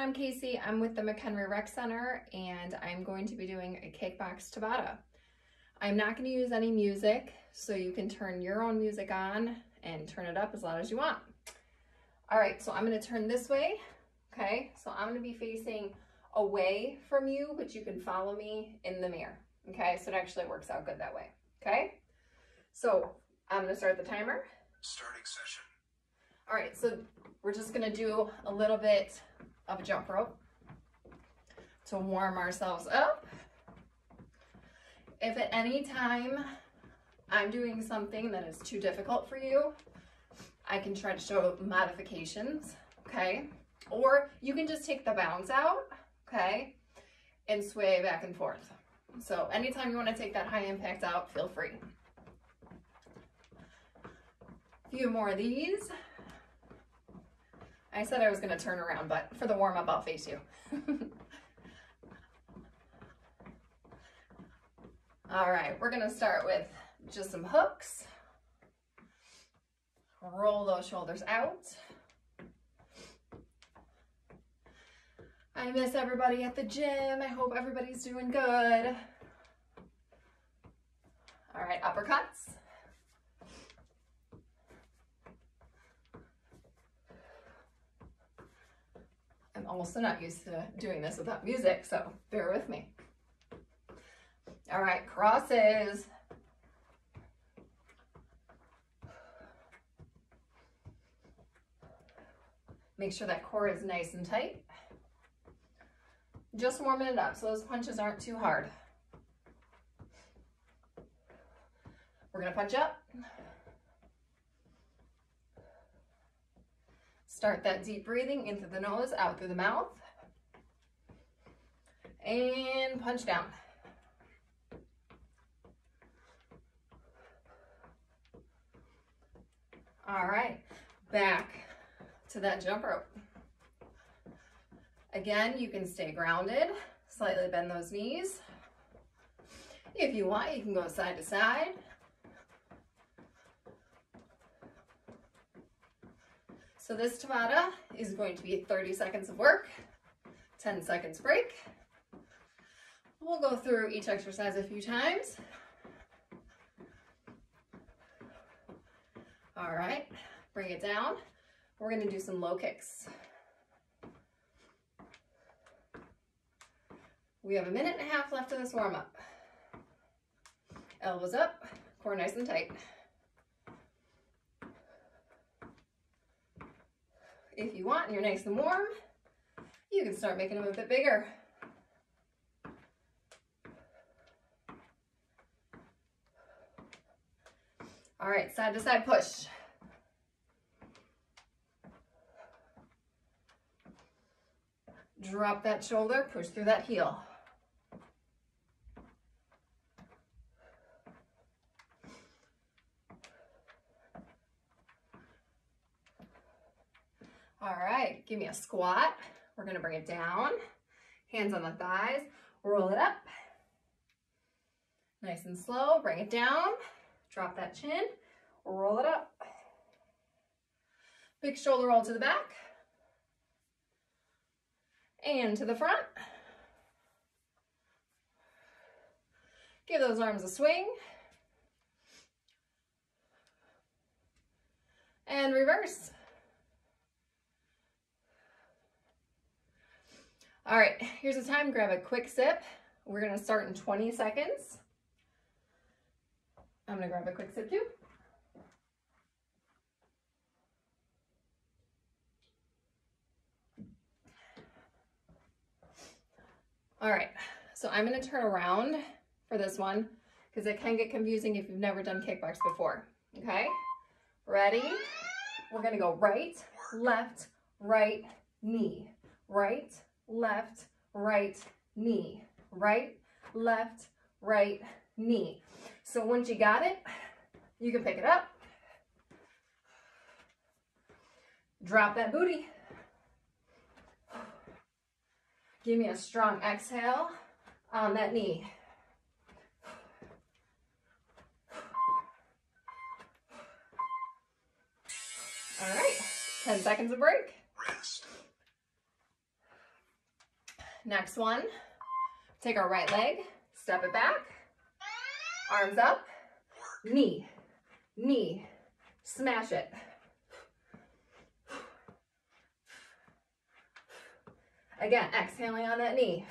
everyone, I'm Casie. I'm with the McHenry Rec Center and I'm going to be doing a kickbox Tabata. I'm not going to use any music, so you can turn your own music on and turn it up as loud as you want. All right, so I'm going to turn this way, okay? So I'm going to be facing away from you, but you can follow me in the mirror, okay? So it actually works out good that way, okay? So I'm going to start the timer. Starting session. All right, so we're just gonna do a little bit of a jump rope to warm ourselves up. If at any time I'm doing something that is too difficult for you, I can try to show modifications, okay? Or you can just take the bounce out, okay? And sway back and forth. So anytime you wanna take that high impact out, feel free. A few more of these. I said I was going to turn around, but for the warm up, I'll face you. All right, we're going to start with just some hooks. Roll those shoulders out. I miss everybody at the gym. I hope everybody's doing good. All right, uppercuts. I'm also not used to doing this without music, so bear with me. All right, crosses. Make sure that core is nice and tight. Just warming it up so those punches aren't too hard. We're gonna punch up. Start that deep breathing in through the nose, out through the mouth. And punch down. All right, back to that jump rope. Again, you can stay grounded, slightly bend those knees. If you want, you can go side to side. So this Tabata is going to be 30 seconds of work, 10 seconds break. We'll go through each exercise a few times. All right, bring it down. We're gonna do some low kicks. We have a minute and a half left of this warm up. Elbows up, core nice and tight. If you want and you're nice and warm, you can start making them a bit bigger. All right, side to side push. Drop that shoulder, push through that heel. All right, give me a squat. We're gonna bring it down, hands on the thighs, roll it up. Nice and slow, bring it down, drop that chin, roll it up. Big shoulder roll to the back and to the front. Give those arms a swing. And reverse. All right, here's the time. Grab a quick sip. We're gonna start in 20 seconds. I'm gonna grab a quick sip too. All right, so I'm gonna turn around for this one because it can get confusing if you've never done kickbox before, okay? Ready? We're gonna go right, left, right, knee, right, left, right, knee, right, left, right, knee. So once you got it, you can pick it up, drop that booty. Give me a strong exhale on that knee. All right, 10 seconds of break. Rest. Next one, take our right leg, step it back, arms up, knee, knee, smash it. Again, exhaling on that knee.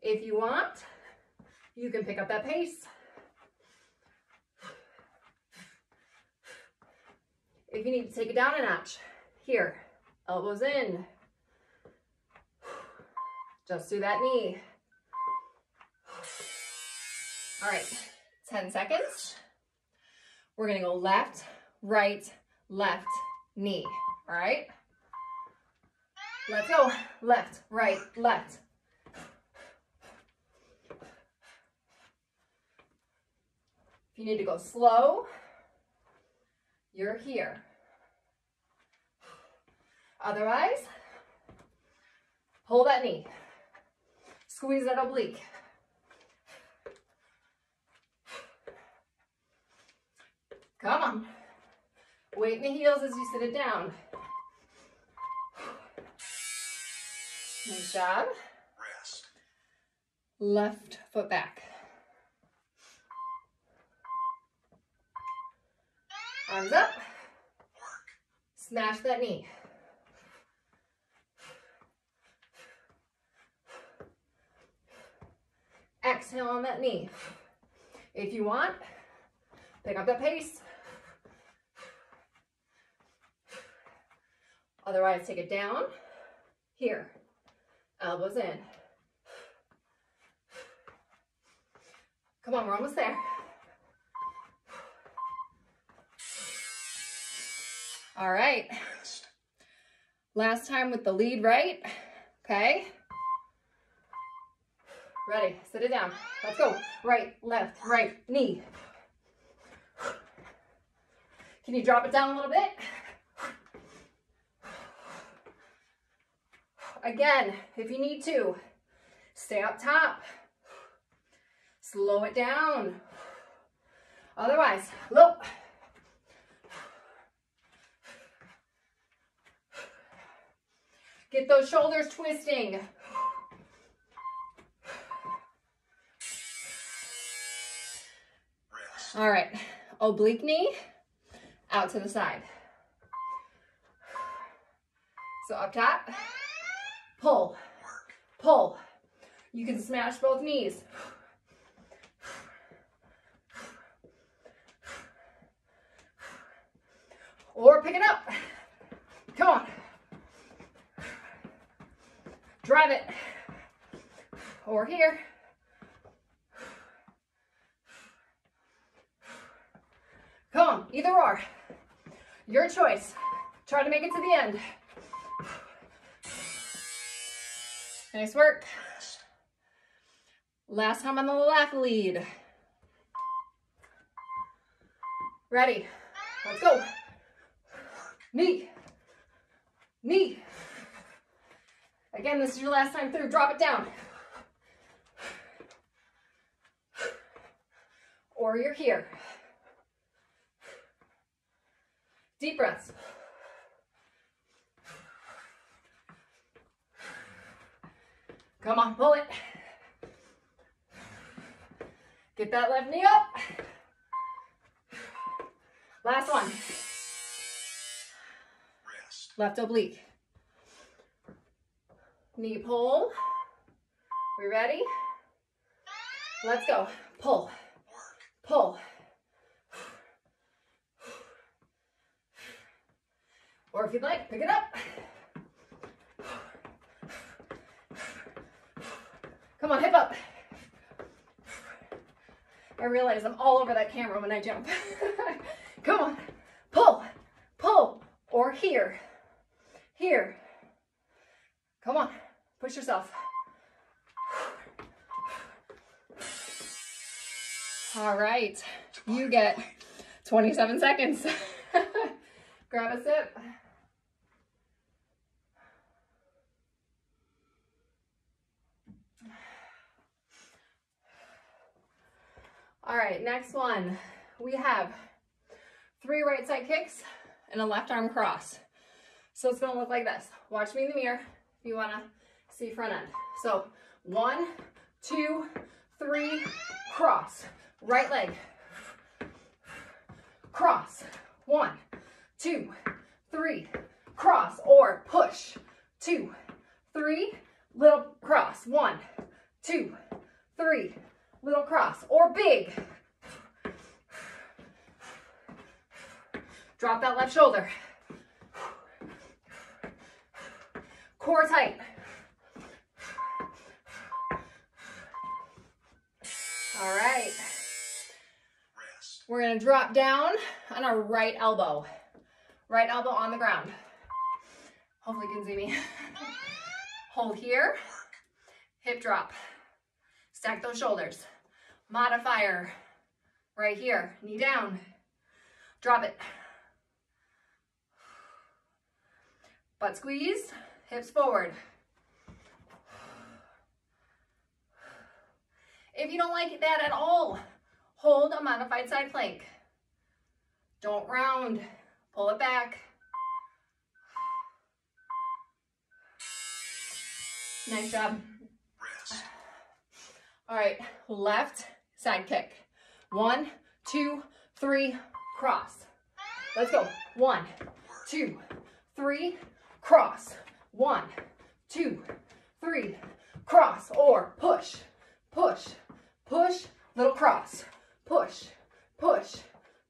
If you want, you can pick up that pace. If you need to take it down a notch, here, elbows in. Just do that knee. All right, 10 seconds. We're gonna go left, right, left, knee, all right? Let's go, left, right, left. If you need to go slow, you're here. Otherwise, pull that knee. Squeeze that oblique. Come on. Weight in the heels as you sit it down. Nice job. Rest. Left foot back. Arms up. Smash that knee. Exhale on that knee. If you want, pick up that pace. Otherwise, take it down. Here, elbows in. Come on, we're almost there. All right. Last time with the lead right. Okay. Ready, sit it down. Let's go. Right, left, right, knee. Can you drop it down a little bit? Again, if you need to, stay up top. Slow it down. Otherwise, low. Get those shoulders twisting. All right, oblique knee, out to the side. So up top, pull, pull. You can smash both knees. Or pick it up. Come on. Drive it. Or here. Either or. Your choice. Try to make it to the end. Nice work. Last time on the left lead. Ready. Let's go. Knee. Knee. Again, this is your last time through. Drop it down. Or you're here. Deep breaths. Come on, pull it. Get that left knee up. Last one. Rest. Left oblique. Knee pull. We ready? Let's go. Pull. Pull. Or if you'd like, pick it up. Come on, hip up. I realize I'm all over that camera when I jump. Come on, pull, pull, or here, here. Come on, push yourself. All right, you get 27 seconds. Grab a sip. All right, next one. We have three right side kicks and a left arm cross. So it's gonna look like this. Watch me in the mirror. If you wanna see front end. So one, two, three, cross. Right leg. Cross. One, two, three, cross or push. Two, three, little cross. One, two, three, little cross or big. Drop that left shoulder. Core tight. All right. We're gonna drop down on our right elbow. Right elbow on the ground. Hopefully you can see me. Hold here, hip drop. Stack those shoulders. Modifier, right here, knee down. Drop it. Butt squeeze, hips forward. If you don't like that at all, hold a modified side plank. Don't round, pull it back. Nice job. All right, left side kick. One, two, three, cross. Let's go. One, two, three, cross. One, two, three, cross. Or push, push, push, little cross. Push, push,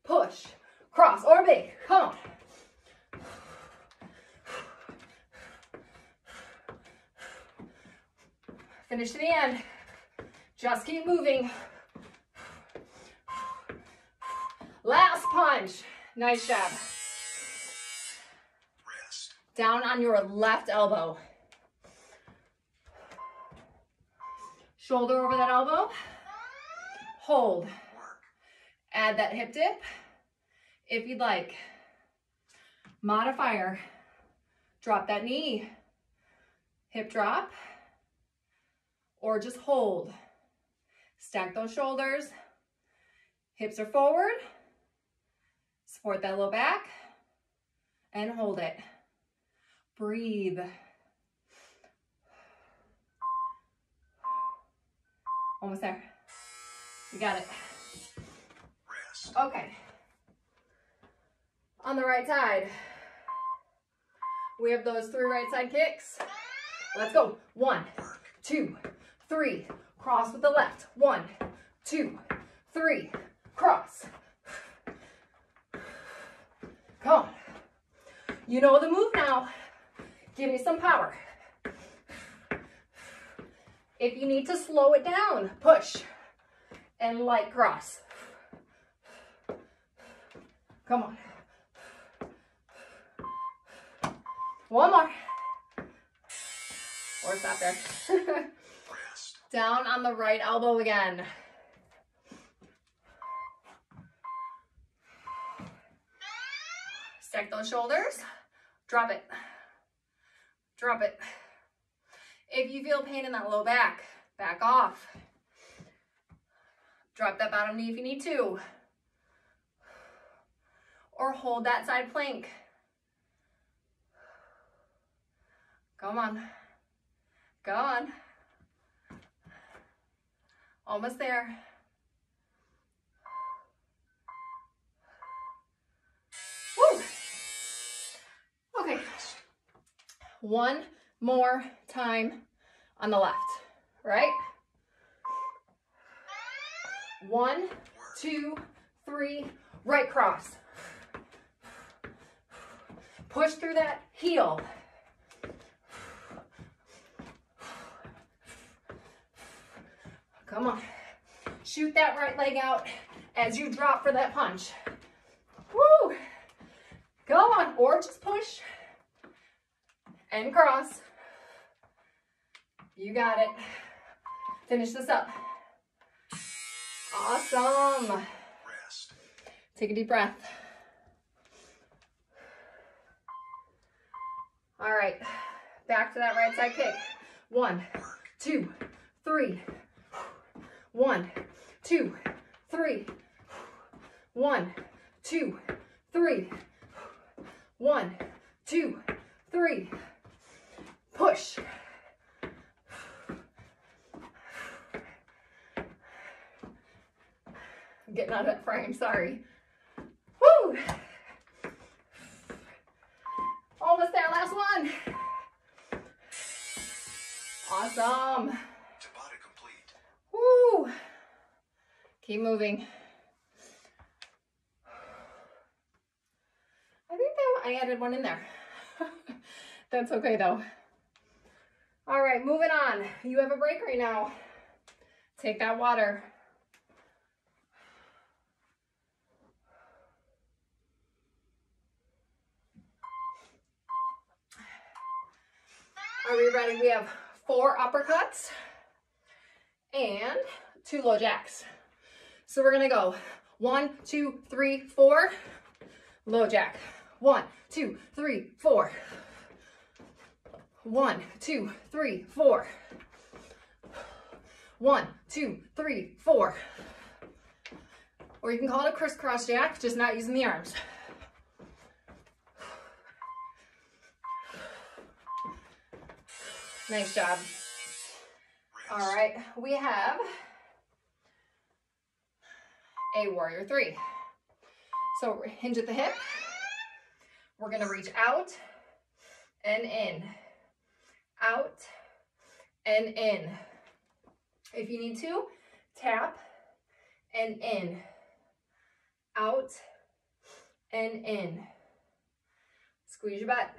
push, cross. Or big. Come on. Finish to the end. Just keep moving. Last punch. Nice job. Rest. Down on your left elbow. Shoulder over that elbow. Hold. Work. Add that hip dip if you'd like. Modifier. Drop that knee. Hip drop. Or just hold. Stack those shoulders. Hips are forward. Support that low back. And hold it. Breathe. Almost there. You got it. Rest. Okay. On the right side, we have those three right side kicks. Let's go. One, two, three. Cross with the left. One, two, three. Cross. Come on. You know the move now. Give me some power. If you need to slow it down, push and light cross. Come on. One more. Or stop there. Down on the right elbow again. Stack those shoulders. Drop it. Drop it. If you feel pain in that low back, back off. Drop that bottom knee if you need to. Or hold that side plank. Come on. Go on. Almost there. Woo! Okay. One more time on the left, right? One, two, three, right cross. Push through that heel. Come on. Shoot that right leg out as you drop for that punch. Woo! Go on, or just push and cross. You got it. Finish this up. Awesome. Rest. Take a deep breath. All right, back to that right side kick. One, two, three. One, two, three. One, two, three. One, two, three. Push. I'm getting out of that frame, sorry. Woo! Almost there, last one. Awesome. Tabata complete. Woo! Keep moving. I think that I added one in there. That's okay though. All right, moving on. You have a break right now. Take that water. Are we ready? We have four uppercuts and two low jacks. So we're gonna go one, two, three, four, low jack. One, two, three, four. One, two, three, four. One, two, three, four. Or you can call it a crisscross jack, just not using the arms. Nice job. All right, we have a warrior three. So hinge at the hip. We're gonna reach out and in, out and in. If you need to, tap and in, out and in. Squeeze your butt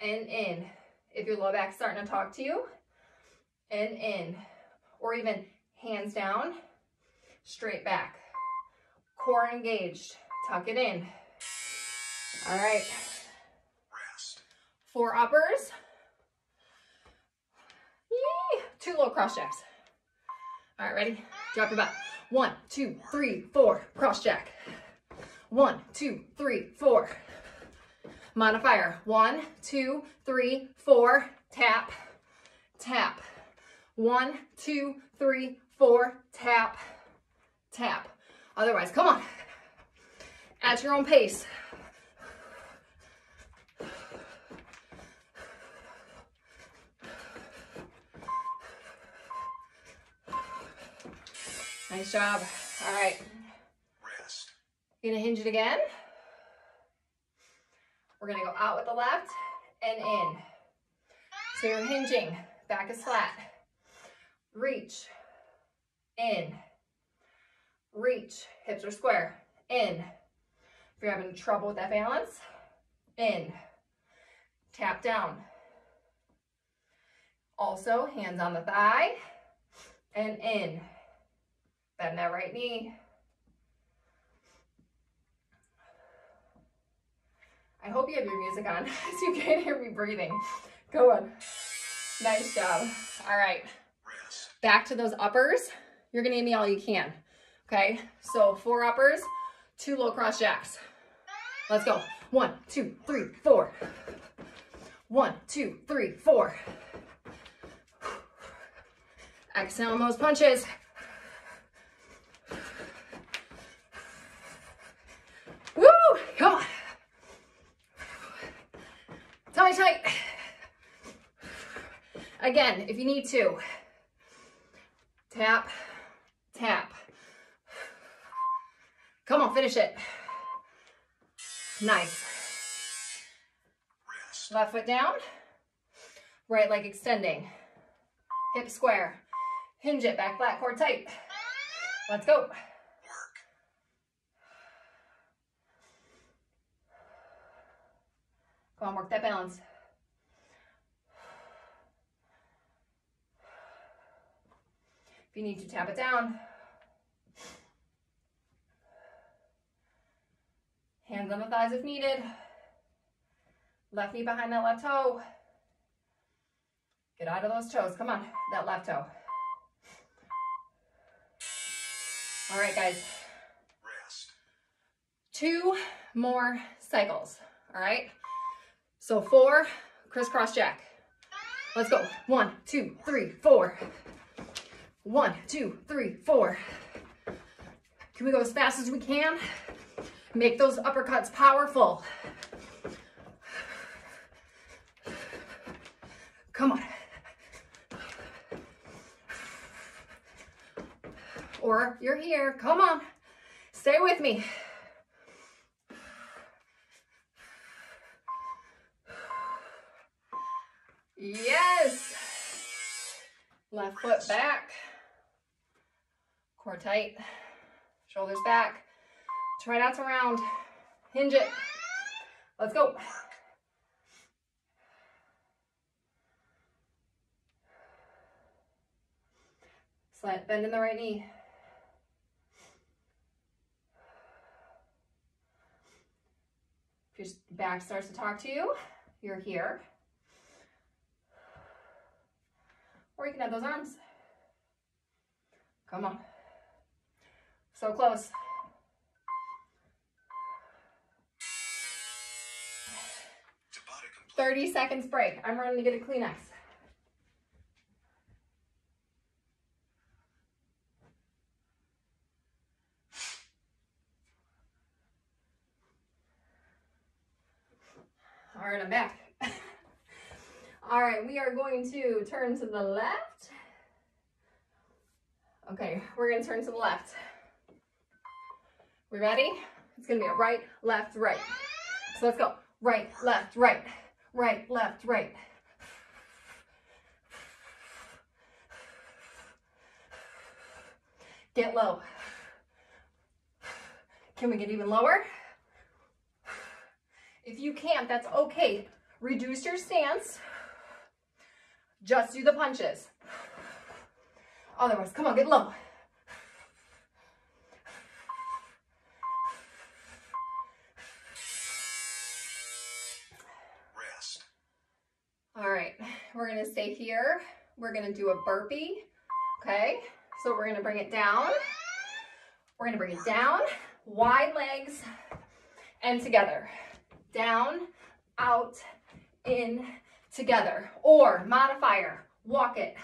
and in. If your low back's starting to talk to you, and in, or even hands down, straight back. Core engaged, tuck it in. All right, Rest. four uppers. Yee. Two low cross jacks. All right, ready? Drop your butt. One, two, three, four, cross jack. One, two, three, four. Modifier. One, two, three, four, tap, tap. One, two, three, four, tap, tap. Otherwise, come on. At your own pace. Nice job. All right. Rest. You're gonna hinge it again. We're gonna go out with the left and in. So you're hinging, back is flat. Reach, in. Reach, hips are square, in. If you're having trouble with that balance, in. Tap down. Also, hands on the thigh and in. Bend that right knee. I hope you have your music on so you can't hear me breathing. Go on. Nice job. All right, back to those uppers. You're gonna give me all you can. Okay, so four uppers, two low cross jacks. Let's go. One, two, three, four. One, two, three, four. Exhale on those punches. Woo! Come on. Tummy tight. Again, if you need to, tap, tap. Come on, finish it. Nice. Rest. Left foot down, right leg extending. Hip square. Hinge it, back flat, core tight. Let's go. Work. Come on, work that balance. If you need to tap it down. Hands on the thighs if needed. Left knee behind that left toe. Get out of those toes. Come on, that left toe. All right, guys. Rest. Two more cycles. All right. So four, crisscross jack. Let's go. One, two, three, four. One, two, three, four. Can we go as fast as we can? Make those uppercuts powerful. Come on. Or you're here. Come on. Stay with me. Yes. Left foot back. Core tight. Shoulders back. Try not to round. Hinge it. Let's go. Slant, bend in the right knee. If your back starts to talk to you, you're here. Or you can have those arms. Come on. So close. Tabata complete. 30 seconds break. I'm running to get a Kleenex. All right, I'm back. All right, we are going to turn to the left. Okay, we're gonna turn to the left. We ready? It's gonna be a right, left, right. So let's go. Right, left, right. Right, left, right. Get low. Can we get even lower? If you can't, that's okay. Reduce your stance. Just do the punches. Otherwise, come on, get low. Rest. All right, we're gonna stay here. We're gonna do a burpee, okay? So we're gonna bring it down. We're gonna bring it down, wide legs, and together. Down, out, in, together. Or modifier, walk it.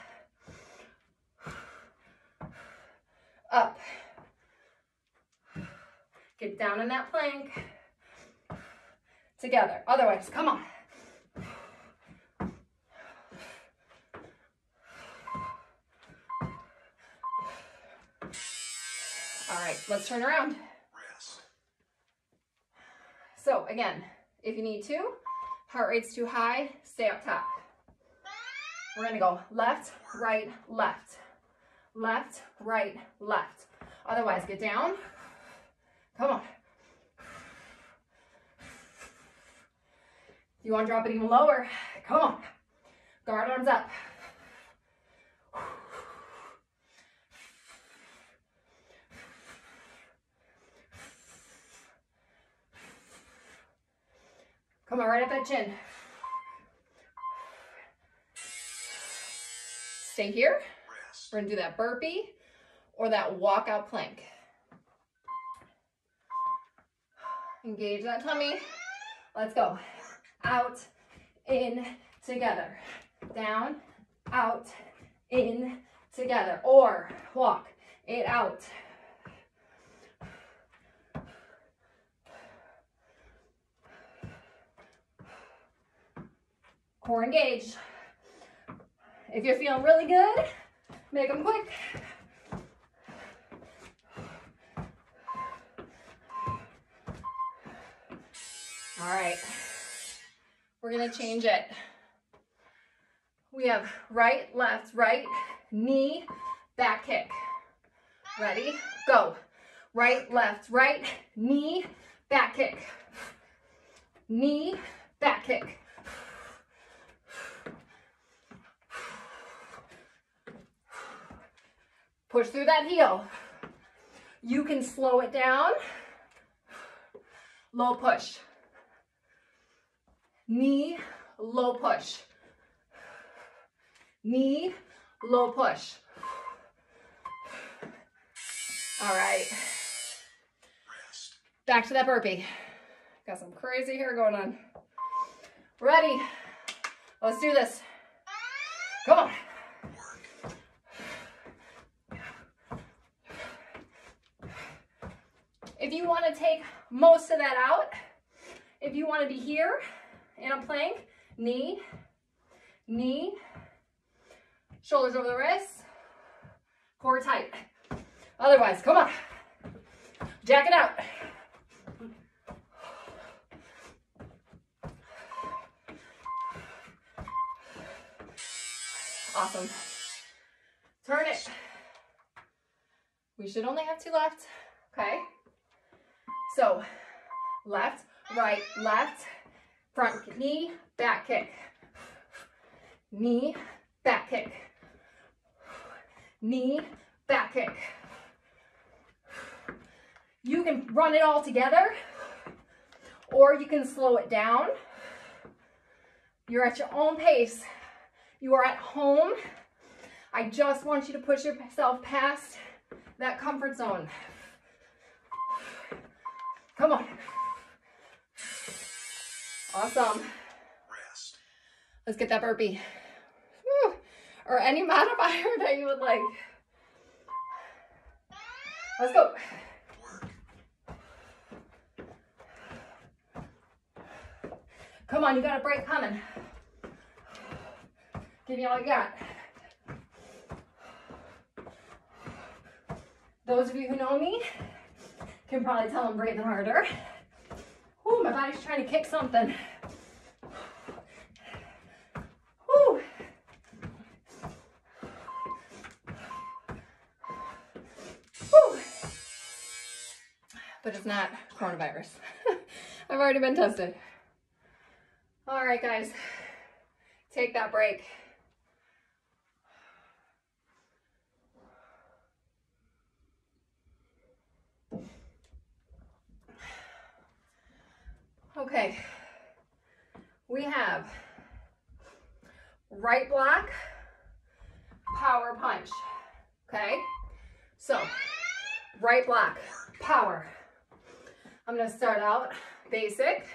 Up. Get down in that plank. Together. Otherwise, come on. All right, let's turn around. Rest. So again, if you need to, heart rate's too high, stay up top. We're gonna go left, right, left. Left, right, left. Otherwise, get down. Come on. You wanna drop it even lower? Come on. Guard arms up. Come on, right up that chin. Stay here. We're gonna do that burpee or that walkout plank. Engage that tummy. Let's go. Out, in, together. Down, out, in, together. Or walk it out. Core engaged. If you're feeling really good, make them quick. All right, we're gonna change it. We have right, left, right, knee, back kick. Ready? Go. Right, left, right, knee, back kick. Knee, back kick. Push through that heel. You can slow it down. Low push. Knee, low push. Knee, low push. All right, back to that burpee. Got some crazy hair going on. Ready? Let's do this. Come on. If you want to take most of that out, if you want to be here in a plank, knee, knee, shoulders over the wrists, core tight. Otherwise, come on. Jack it out. Awesome. Turn it. We should only have two left. Okay. So, left, right, left, front knee, back kick. Knee, back kick. Knee, back kick. You can run it all together or you can slow it down. You're at your own pace. You are at home. I just want you to push yourself past that comfort zone. Come on. Awesome. Rest. Let's get that burpee. Whew. Or any modifier that you would like. Let's go. Work. Come on, you got a break coming. Give me all you got. Those of you who know me can probably tell I'm breathing harder. Ooh, my body's trying to kick something. Whew. Whew. But it's not coronavirus. I've already been tested. All right, guys, take that break. Okay, we have right block, power punch. Okay, so right block, power. I'm gonna start out basic.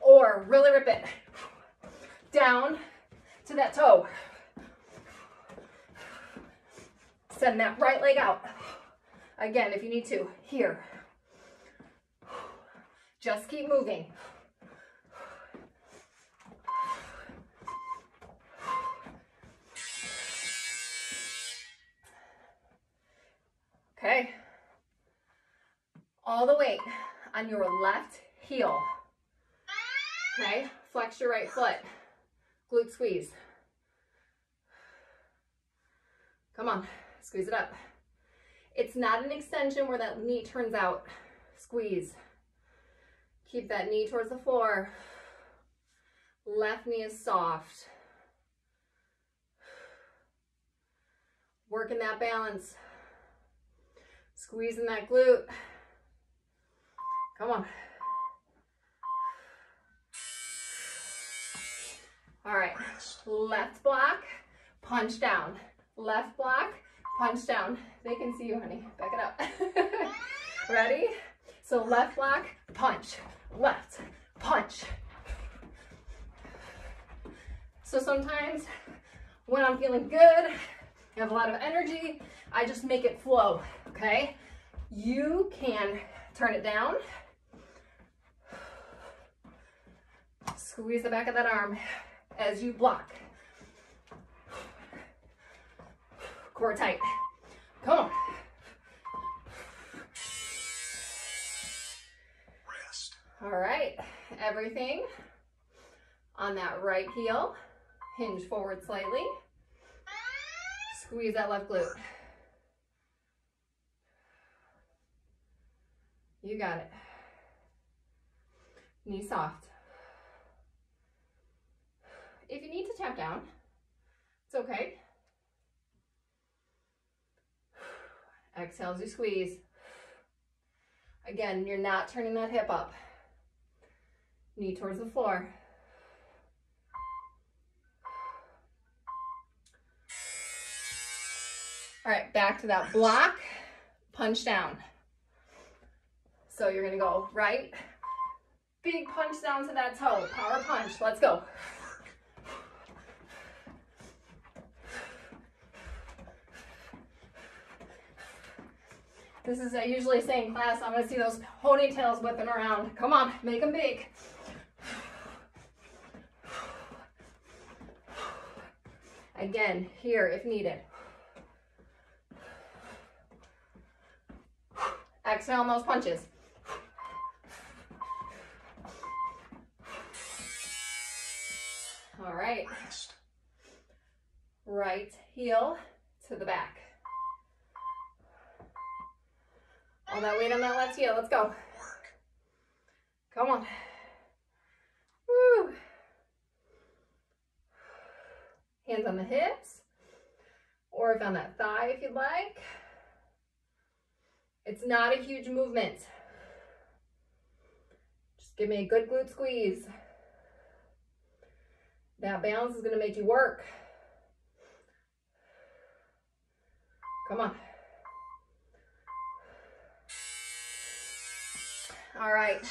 Or really rip it down to that toe. Send that right leg out. Again, if you need to, here. Just keep moving. Okay. All the weight on your left heel. Okay, flex your right foot. Glute squeeze. Come on, squeeze it up. It's not an extension where that knee turns out. Squeeze. Keep that knee towards the floor. Left knee is soft. Working that balance. Squeezing that glute. Come on. All right, left block, punch down. Left block, punch down. They can see you, honey. Back it up. Ready? So left block, punch. Left, punch. So sometimes when I'm feeling good, I have a lot of energy, I just make it flow, okay? You can turn it down. Squeeze the back of that arm as you block. Core tight. Come on. Rest. All right, everything on that right heel. Hinge forward slightly. Squeeze that left glute. You got it. Knee soft. If you need to tap down, it's okay. Exhale as you squeeze. Again, you're not turning that hip up. Knee towards the floor. All right, back to that block, punch down. So you're gonna go right, big punch down to that toe, power punch, let's go. This is, I usually say in class, I'm gonna see those ponytails whipping around. Come on, make them big. Again, here if needed. Exhale on those punches. All right, Rest. right heel to the back. All that weight on that left heel, let's go. Come on. Woo. Hands on the hips, or if on that thigh if you'd like. It's not a huge movement. Just give me a good glute squeeze. That balance is gonna make you work. Come on. All right.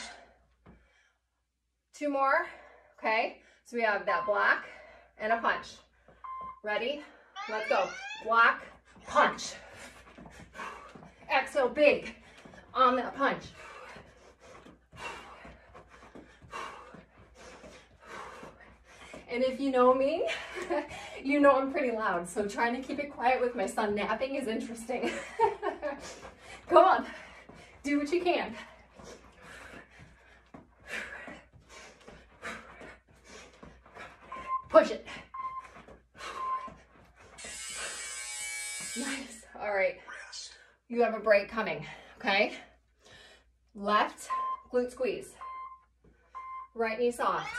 Two more, okay? So we have that block and a punch. Ready? Let's go. Block, punch. Exhale big on that punch. And if you know me, you know I'm pretty loud, so trying to keep it quiet with my son napping is interesting. Come on, do what you can. Push it. Nice. All right. You have a break coming, okay? Left glute squeeze. Right knee soft.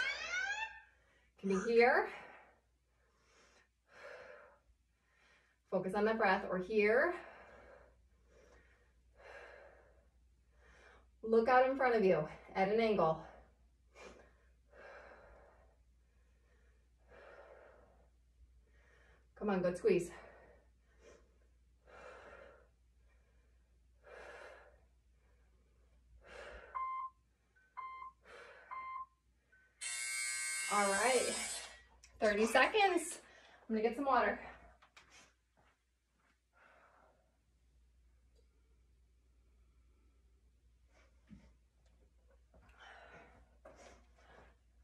Can be here. Focus on the breath or here. Look out in front of you at an angle. Come on, good squeeze. All right, 30 seconds. I'm gonna get some water.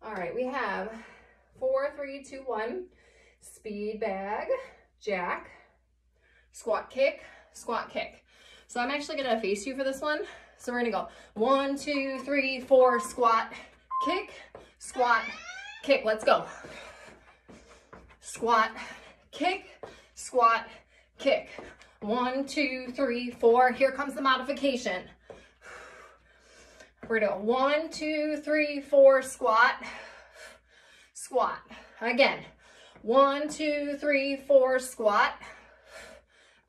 All right, we have four, three, two, one, speed bag, jack, squat kick, squat kick. So I'm actually gonna face you for this one. So we're gonna go one, two, three, four, squat, kick, squat, kick. Let's go. Squat, kick, squat, kick. One, two, three, four. Here comes the modification. We're gonna go one, two, three, four, squat, squat. Again, one, two, three, four, squat.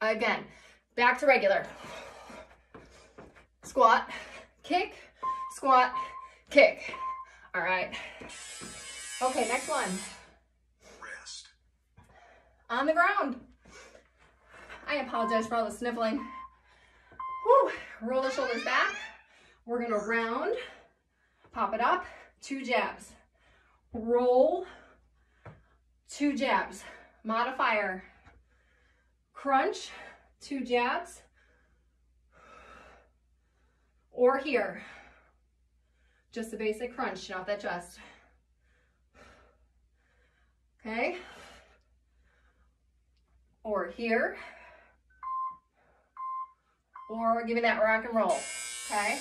Again, back to regular. Squat, kick, squat, kick. All right. Okay, next one. Rest. On the ground. I apologize for all the sniffling. Whew. Roll the shoulders back. We're gonna round, pop it up, two jabs. Roll, two jabs. Modifier. Crunch, two jabs. Or here. Just a basic crunch, off that chest. Okay. Or here. Or give me that rock and roll. Okay.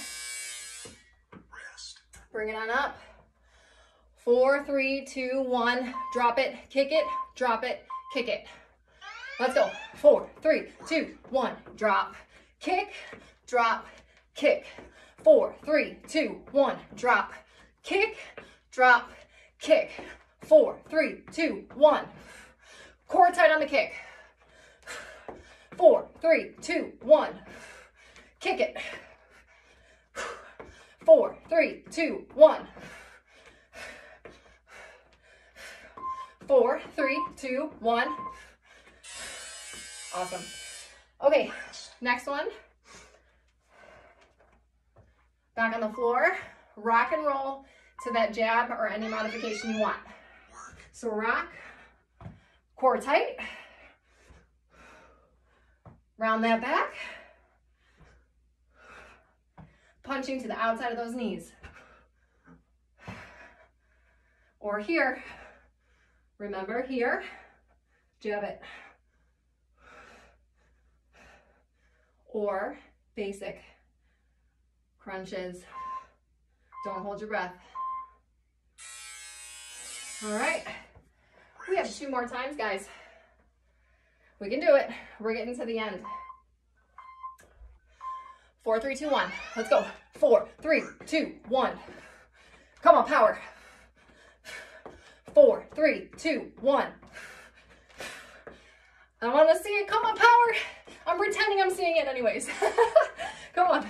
Rest. Bring it on up. Four, three, two, one. Drop it, kick it, drop it, kick it. Let's go. Four, three, two, one. Drop, kick, drop, kick. Four, three, two, one. Drop, kick, drop, kick. Four, three, two, one. Core tight on the kick. Four, three, two, one. Kick it. Four, three, two, one. Four, three, two, one. Awesome. Okay, next one. Back on the floor. Rock and roll to that jab or any modification you want. So rock, core tight. Round that back. Punching to the outside of those knees. Or here, remember here, jab it. Or basic crunches. Don't hold your breath. All right. We have two more times, guys. We can do it. We're getting to the end. Four, three, two, one. Let's go. Four, three, two, one. Come on, power. Four, three, two, one. I want to see it. Come on, power. I'm pretending I'm seeing it anyways. Come on.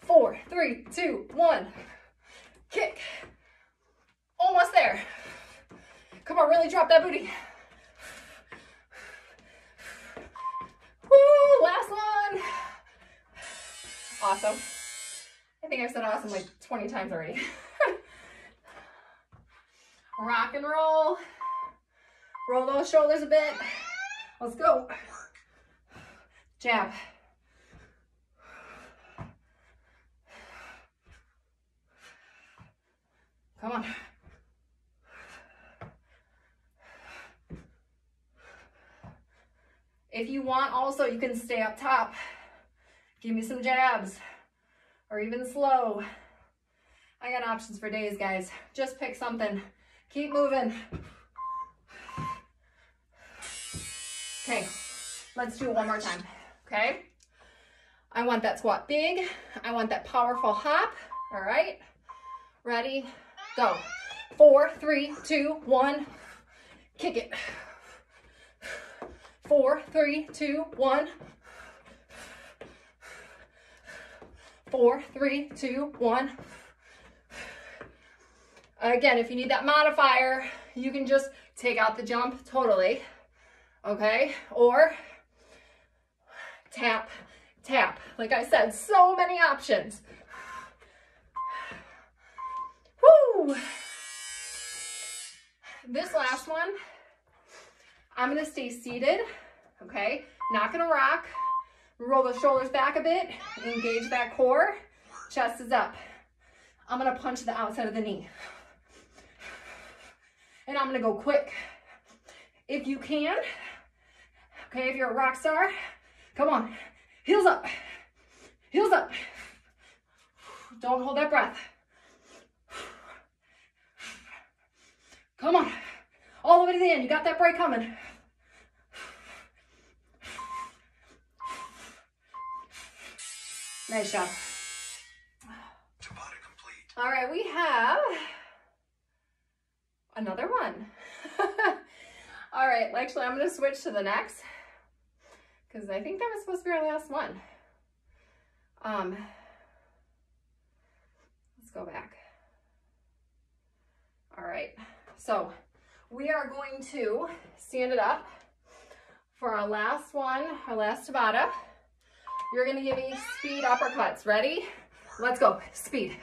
Four, three, two, one. Kick. Almost there. Come on, really drop that booty. Woo, last one. Awesome. I think I've said awesome like 20 times already. Rock and roll. Roll those shoulders a bit. Let's go. Jab. Come on. If you want also, you can stay up top. Give me some jabs or even slow. I got options for days, guys. Just pick something. Keep moving. Okay, let's do it one more time, okay? I want that squat big. I want that powerful hop, all right? Ready, go. Four, three, two, one. Kick it. Four, three, two, one. Four, three, two, one. Again, if you need that modifier, you can just take out the jump totally, okay? Or tap, tap. Like I said, so many options. Woo! This last one, I'm gonna stay seated, okay? Not gonna rock. Roll the shoulders back a bit, engage that core, chest is up. I'm gonna punch the outside of the knee. And I'm gonna go quick. If you can, okay, if you're a rock star, come on, heels up, heels up. Don't hold that breath. Come on, all the way to the end. You got that break coming. Nice job. Tabata complete. All right, we have another one. All right, actually, I'm to switch to the next because I think that was supposed to be our last one. Um, let's go back. All right, so we are going to stand it up for our last one, our last Tabata. You're gonna give me speed uppercuts. Ready? Let's go. Speed.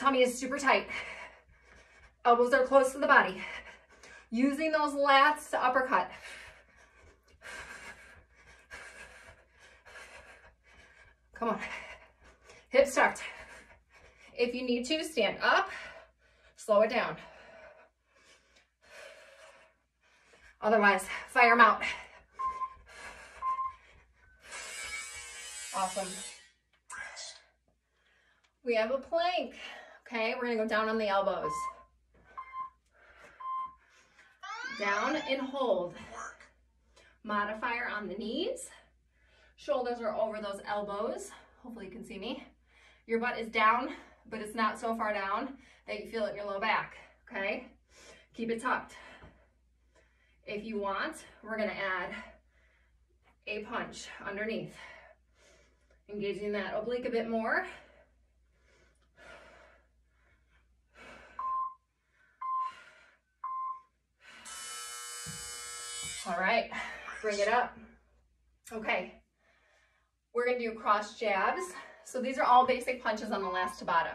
Tummy is super tight. Elbows are close to the body. Using those lats to uppercut. Come on. Hips tucked. If you need to, stand up, slow it down. Otherwise, fire them out. Awesome. We have a plank. Okay, we're gonna go down on the elbows. Down and hold. Modifier on the knees. Shoulders are over those elbows. Hopefully you can see me. Your butt is down, but it's not so far down that you feel it in your low back, okay? Keep it tucked. If you want, we're gonna add a punch underneath. Engaging that oblique a bit more. All right, bring it up. Okay, we're gonna do cross jabs. So these are all basic punches on the last Tabata.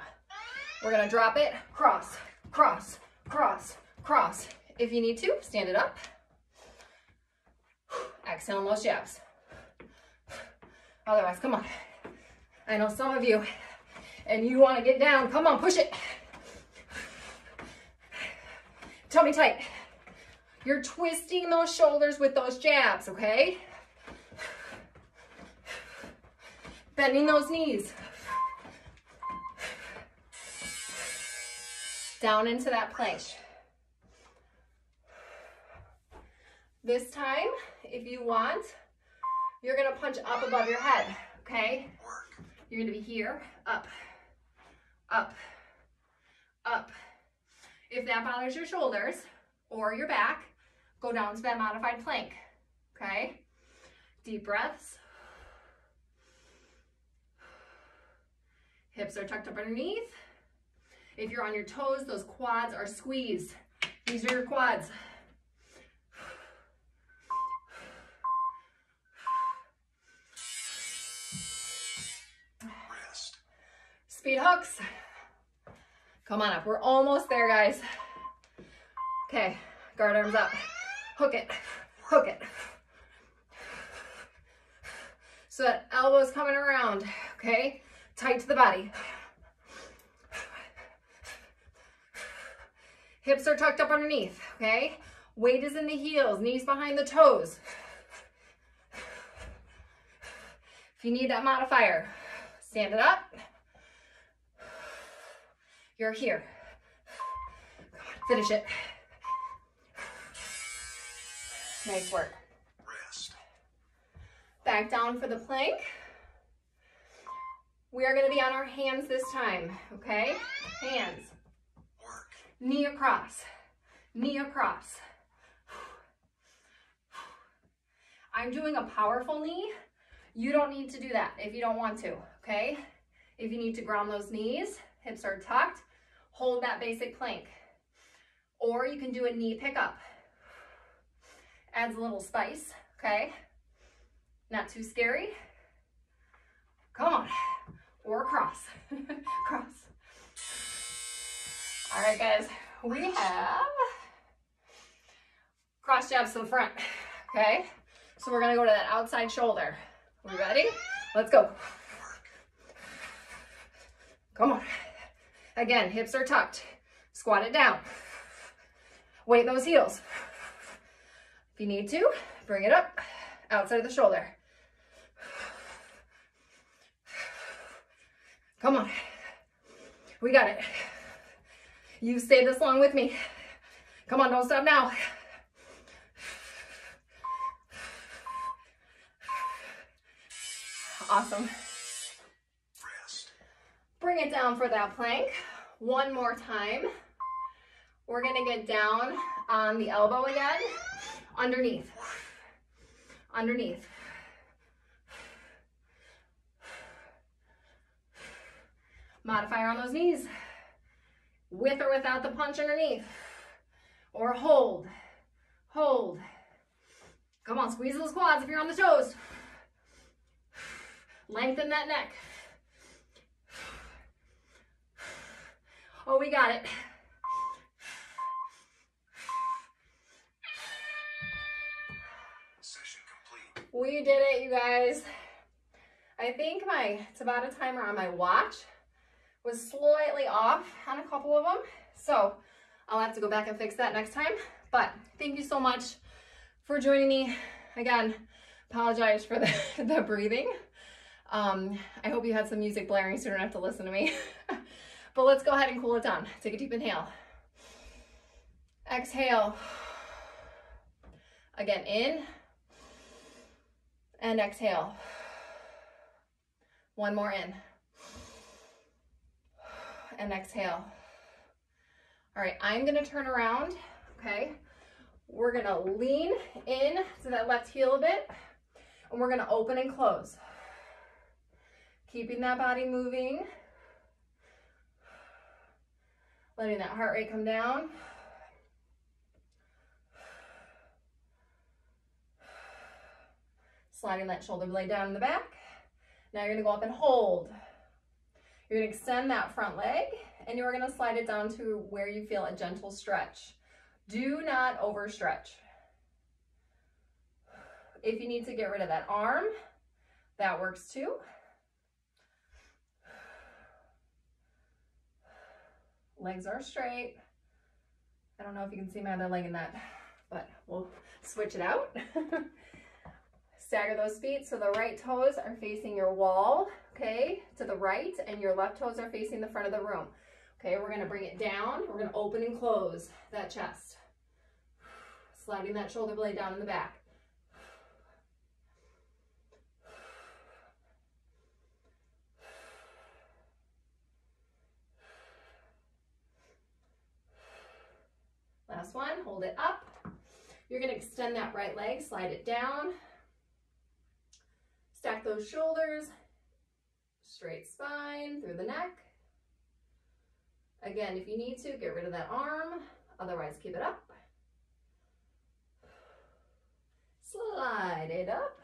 We're gonna drop it, cross, cross, cross, cross. If you need to, stand it up. Exhale on those jabs. Otherwise, come on. I know some of you, and you wanna get down. Come on, push it. tummy tight. You're twisting those shoulders with those jabs, okay? Bending those knees. Down into that plank. This time, if you want, you're gonna punch up above your head, okay? You're gonna be here, up, up, up. If that bothers your shoulders or your back, go down to that modified plank, okay? Deep breaths. Hips are tucked up underneath. If you're on your toes, those quads are squeezed. These are your quads. Rest. Speed hooks. Come on up. We're almost there, guys. Okay, guard arms up. Hook it, hook it. So that elbow's coming around, okay? Tight to the body. Hips are tucked up underneath, okay? Weight is in the heels, knees behind the toes. If you need that modifier, stand it up. You're here. Finish it. Nice work. Rest. Back down for the plank. We are gonna be on our hands this time, okay? Hands, Work. knee across, knee across. I'm doing a powerful knee. You don't need to do that if you don't want to, okay? If you need to ground those knees, hips are tucked, hold that basic plank. Or you can do a knee pickup. Adds a little spice, okay? Not too scary. Come on. Or cross. cross. All right, guys. We have cross jabs to the front, okay? So we're gonna go to that outside shoulder. We ready? Let's go. Come on. Again, hips are tucked. Squat it down. Weight those heels. If you need to, bring it up outside of the shoulder. Come on. We got it. You stay this long with me. Come on, don't stop now. Awesome. Rest. Bring it down for that plank. One more time. We're gonna get down on the elbow again, underneath, underneath. Modifier on those knees, with or without the punch underneath. Or hold, hold. Come on, squeeze those quads if you're on the toes. Lengthen that neck. Oh, we got it. We did it, you guys. I think my Tabata timer on my watch was slightly off on a couple of them. So I'll have to go back and fix that next time. But thank you so much for joining me. Again, apologize for the, the breathing. Um, I hope you had some music blaring so you don't have to listen to me. but let's go ahead and cool it down. Take a deep inhale. Exhale. Again, in and exhale. One more in and exhale. All right, I'm gonna turn around, okay? We're gonna lean in to that left heel a bit, and we're gonna open and close. Keeping that body moving. Letting that heart rate come down. Sliding that shoulder blade down in the back. Now you're gonna go up and hold. You're gonna extend that front leg and you're gonna slide it down to where you feel a gentle stretch. Do not overstretch. If you need to get rid of that arm, that works too. Legs are straight. I don't know if you can see my other leg in that, but we'll switch it out. Stagger those feet so the right toes are facing your wall, okay, to the right, and your left toes are facing the front of the room. Okay, we're gonna bring it down. We're gonna open and close that chest. Sliding that shoulder blade down in the back. Last one, hold it up. You're gonna extend that right leg, slide it down. Stack those shoulders, straight spine through the neck. Again, if you need to, get rid of that arm, otherwise keep it up. Slide it up.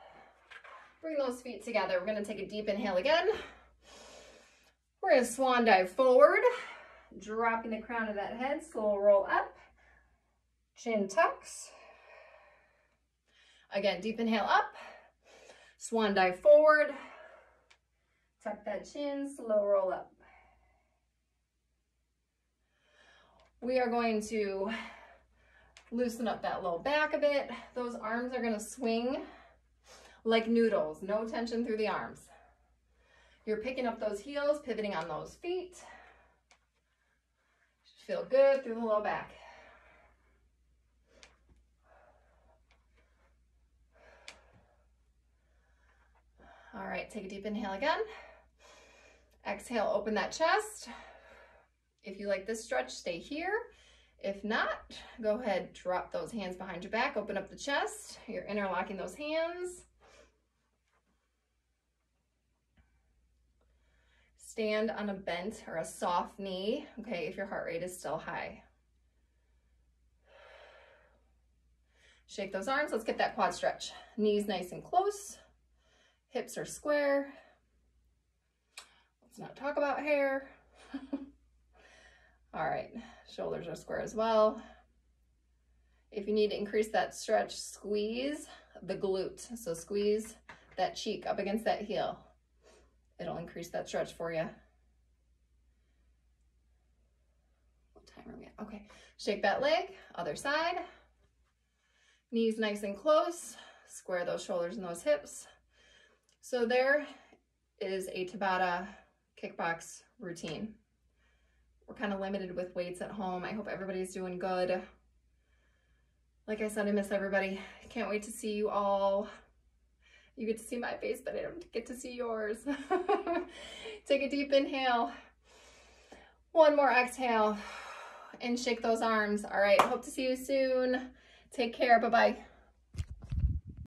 Bring those feet together. We're gonna take a deep inhale again. We're gonna swan dive forward, dropping the crown of that head, slow roll up. Chin tucks. Again, deep inhale up. Swan dive forward. Tuck that chin, slow roll up. We are going to loosen up that low back a bit. Those arms are gonna swing like noodles, no tension through the arms. You're picking up those heels, pivoting on those feet. Feel good through the low back. All right, take a deep inhale again. Exhale, open that chest. If you like this stretch, stay here. If not, go ahead, drop those hands behind your back, open up the chest. You're interlocking those hands. Stand on a bent or a soft knee, okay, if your heart rate is still high. Shake those arms, let's get that quad stretch. Knees nice and close. Hips are square. Let's not talk about hair. All right, shoulders are square as well. If you need to increase that stretch, squeeze the glute. So squeeze that cheek up against that heel. It'll increase that stretch for you. What time are we at? Okay, shake that leg, other side. Knees nice and close. Square those shoulders and those hips. So there is a Tabata kickbox routine. We're kind of limited with weights at home. I hope everybody's doing good. Like I said, I miss everybody. Can't wait to see you all. You get to see my face, but I don't get to see yours. Take a deep inhale. One more exhale and shake those arms. All right, hope to see you soon. Take care. Bye-bye.